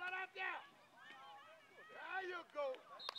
Right out there. There you go.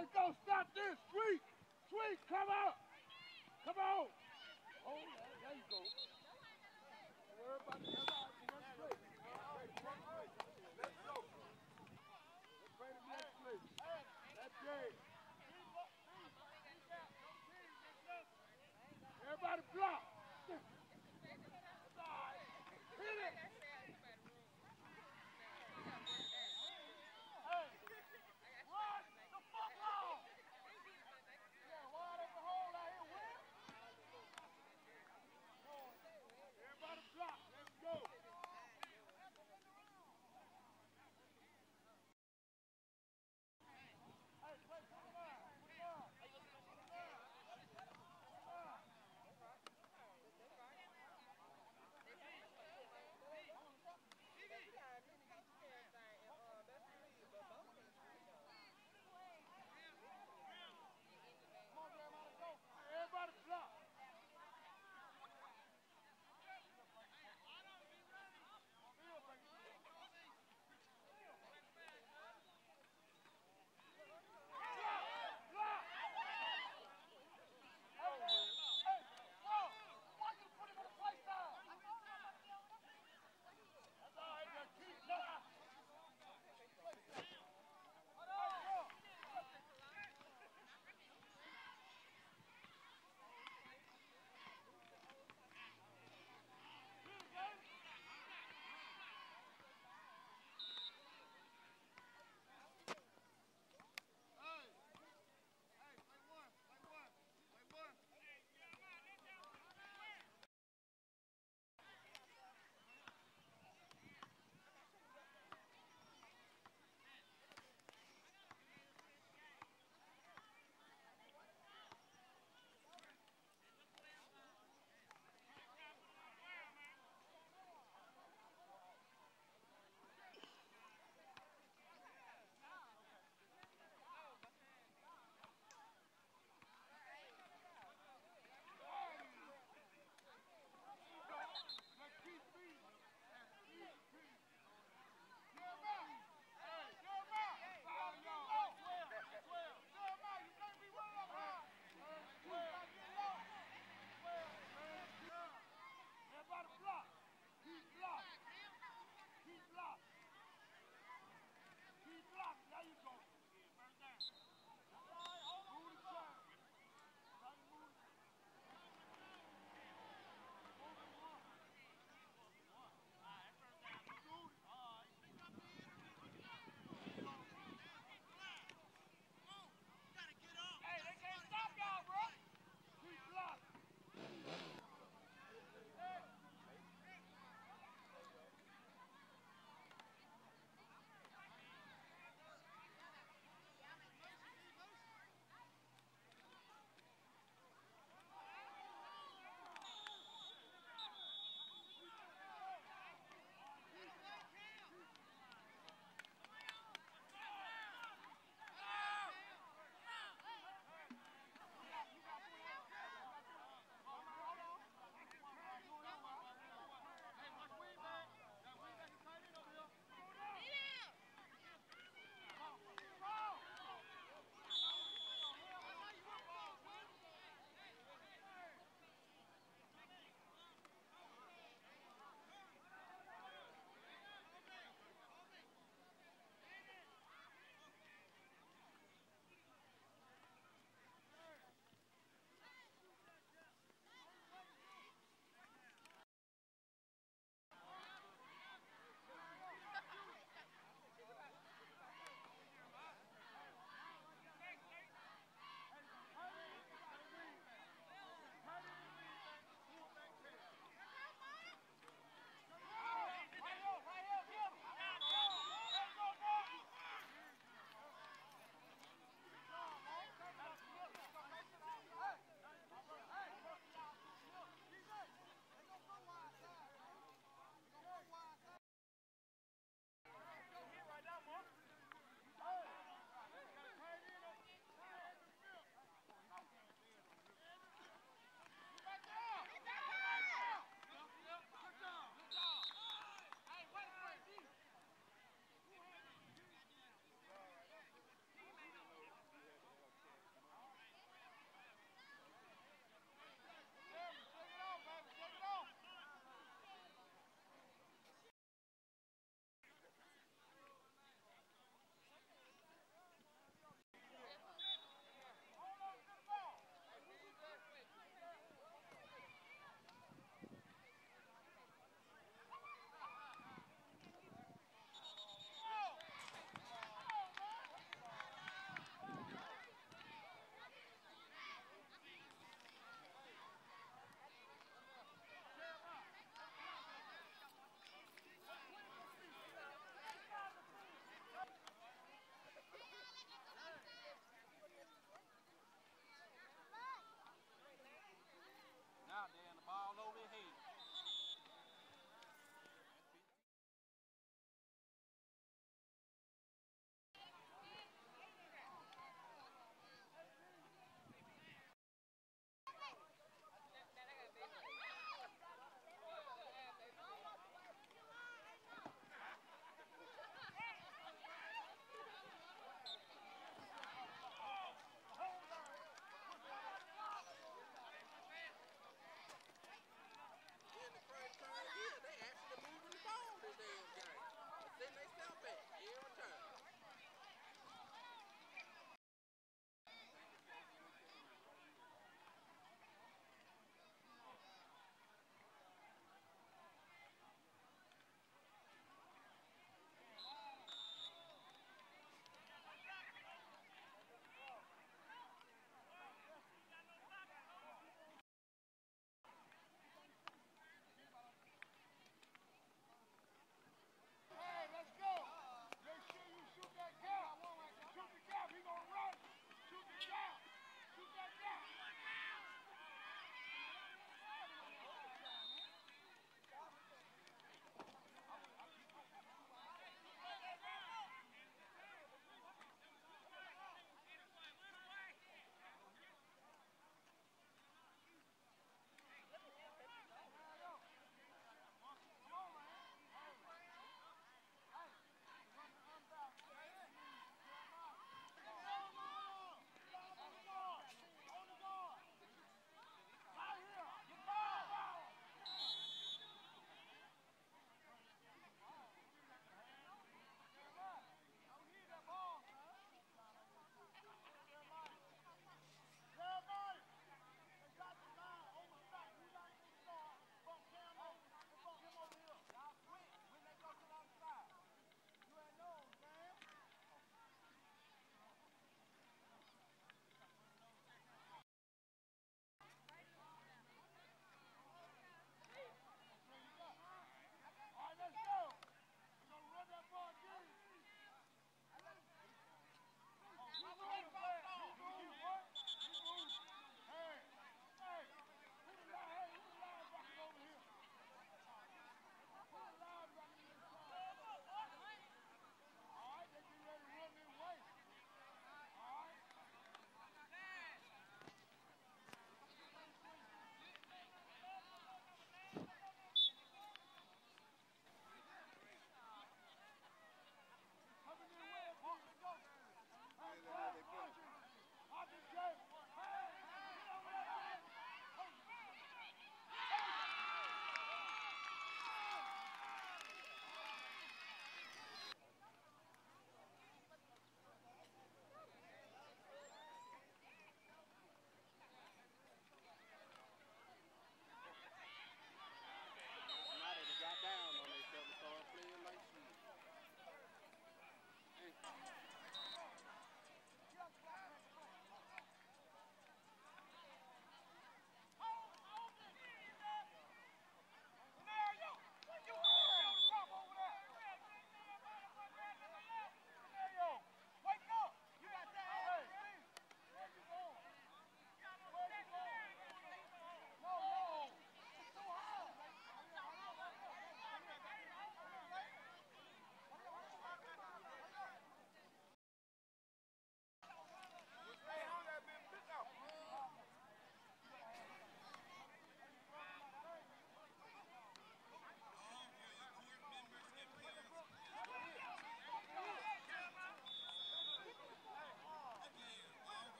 Let's go. Stop this. Sweet. Sweet. Come out. Come on. Oh, there, you go. About the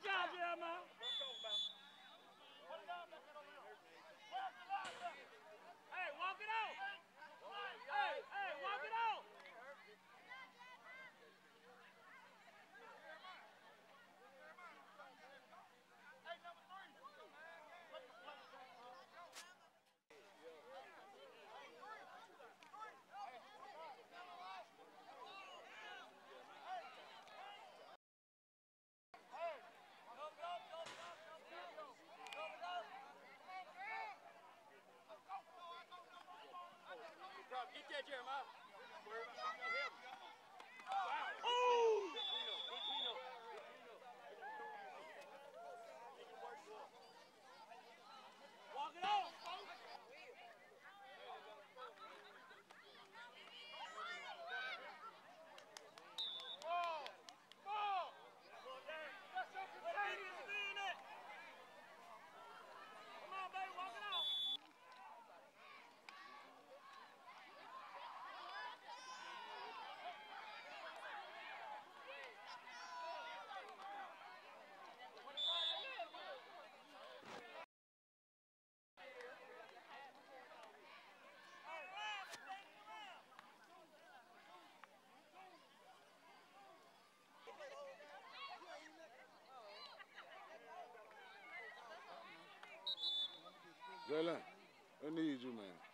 Good job, Jeremiah. Hey, walk it out. Hey, hey, walk it out. That, Jeremiah. Ooh. Walk it out. Jalen, I need you, man.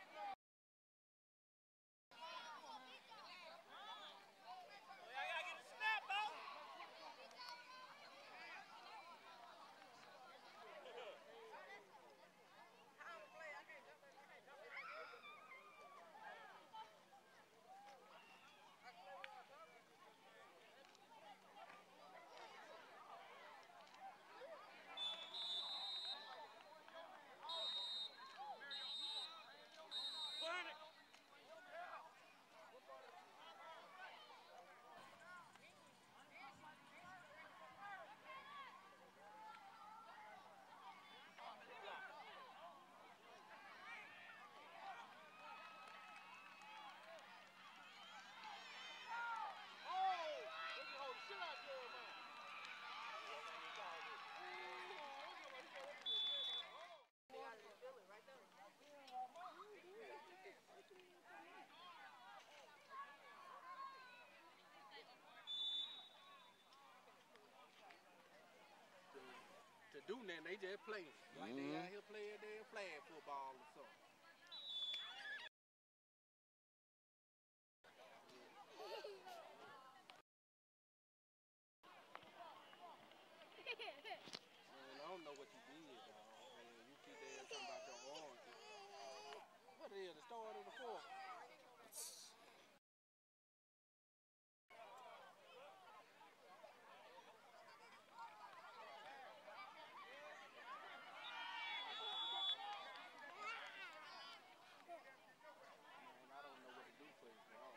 Nothing, they just playing. Like they mm-hmm. out here playing their flag football or something. Man, I don't know what you did, dog. Man, you keep there talking about your arm. What is the start of the fourth? Man, I don't know what to do for you, dog.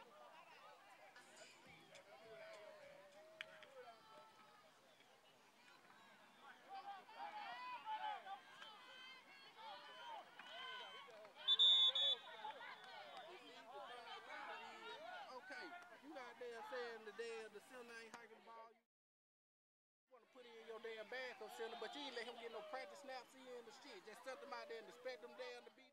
Okay, you out there saying the damn the center ain't hiking the ball. You want to put it in but you ain't let him get no practice snaps in the shit. Just set them out there and expect them down to there.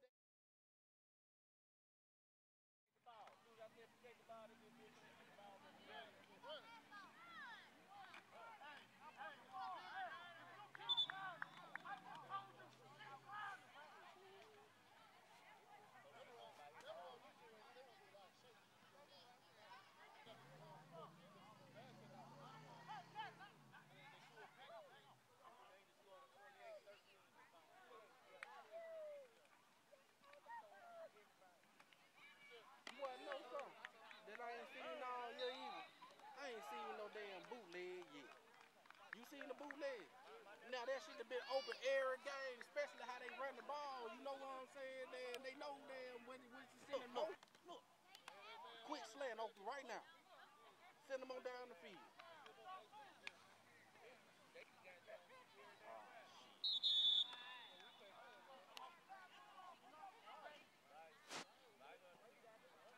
You wanna know something that I ain't seen all year either? I ain't seen no damn bootleg yet. You seen the bootleg? Now that shit a bit open air game, especially how they run the ball. You know what I'm saying? They, they know damn when, when you send them. Look, look. Quick slant open right now. Send them on down the field.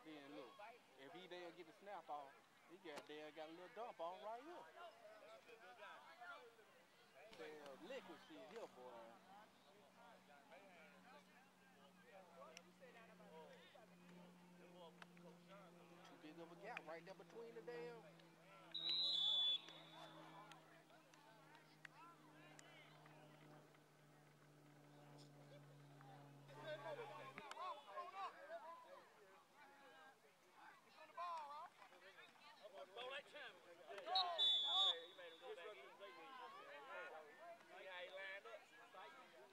Then look, if he there get the snap off, he got there got a little dump on right here. Liquid shit here, boy. Too big of a gap right there between the damn. Throw that chum. Yeah, he made him go back in. See how he lined up?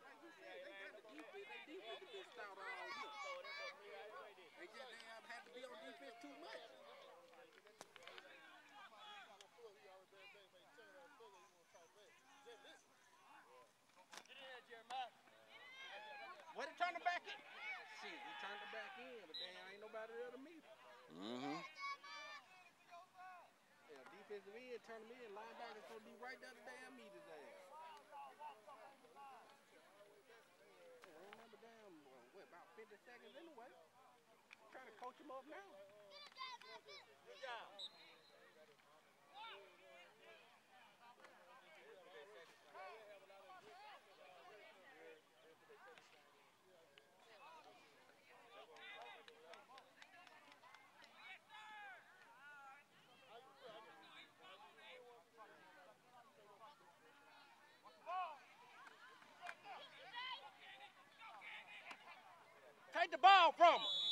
Like you said, they got the defense. They defense has been stout all year. Throw that up. See how he made it. They just damn had to be on defense too much. Get in there, Jeremiah. What they turn it back in? Shit, we turned it back in, but damn, ain't nobody there to meet. it. Mm-hmm. Yeah, defensive end, turn them in. Linebacker supposed to be right there to damn meet his ass. Yeah, damn, what, about 50 seconds anyway. trying to coach him up now. Good job. Take the ball from him.